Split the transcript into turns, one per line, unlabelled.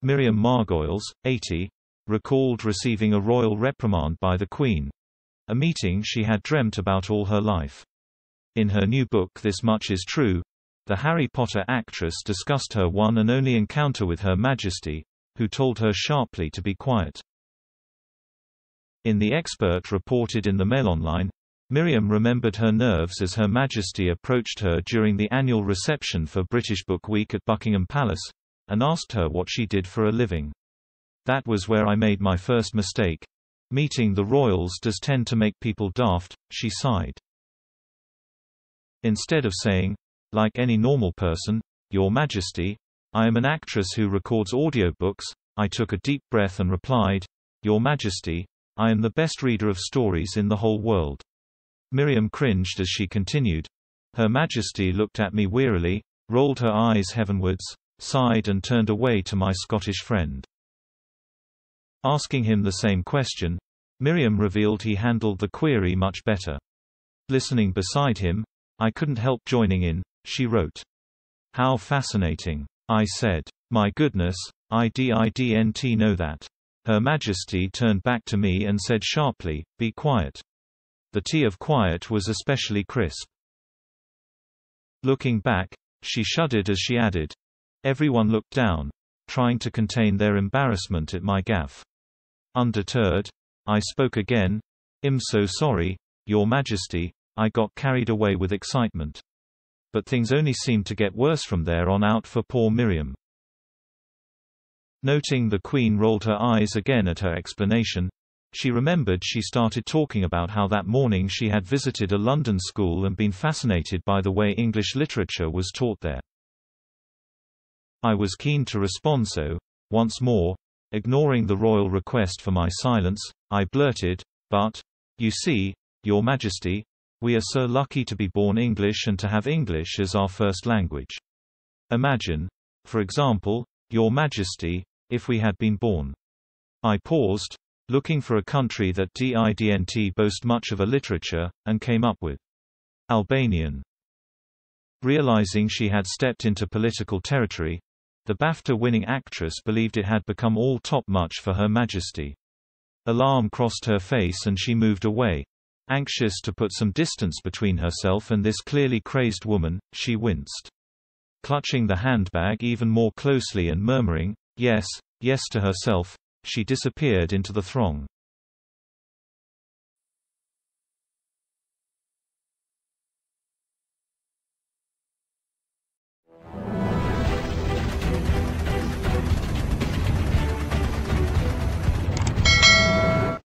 Miriam Margolyes, 80, recalled receiving a royal reprimand by the Queen, a meeting she had dreamt about all her life. In her new book This Much Is True, the Harry Potter actress discussed her one and only encounter with Her Majesty, who told her sharply to be quiet. In The Expert reported in the Mail Online, Miriam remembered her nerves as Her Majesty approached her during the annual reception for British Book Week at Buckingham Palace, and asked her what she did for a living. That was where I made my first mistake. Meeting the royals does tend to make people daft, she sighed. Instead of saying, like any normal person, Your Majesty, I am an actress who records audiobooks, I took a deep breath and replied, Your Majesty, I am the best reader of stories in the whole world. Miriam cringed as she continued. Her Majesty looked at me wearily, rolled her eyes heavenwards, sighed and turned away to my Scottish friend. Asking him the same question, Miriam revealed he handled the query much better. Listening beside him, I couldn't help joining in, she wrote. How fascinating. I said. My goodness, I didn't know that. Her Majesty turned back to me and said sharply, be quiet. The tea of quiet was especially crisp. Looking back, she shuddered as she added. Everyone looked down, trying to contain their embarrassment at my gaffe. Undeterred, I spoke again. I'm so sorry, Your Majesty, I got carried away with excitement. But things only seemed to get worse from there on out for poor Miriam. Noting the Queen rolled her eyes again at her explanation, she remembered she started talking about how that morning she had visited a London school and been fascinated by the way English literature was taught there. I was keen to respond so, once more, ignoring the royal request for my silence, I blurted, but, you see, Your Majesty, we are so lucky to be born English and to have English as our first language. Imagine, for example, Your Majesty, if we had been born. I paused, looking for a country that didn't boast much of a literature, and came up with Albanian. Realizing she had stepped into political territory, the BAFTA-winning actress believed it had become all top much for Her Majesty. Alarm crossed her face and she moved away. Anxious to put some distance between herself and this clearly crazed woman, she winced. Clutching the handbag even more closely and murmuring, Yes, yes to herself, she disappeared into the throng.